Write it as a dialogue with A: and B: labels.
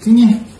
A: 今天。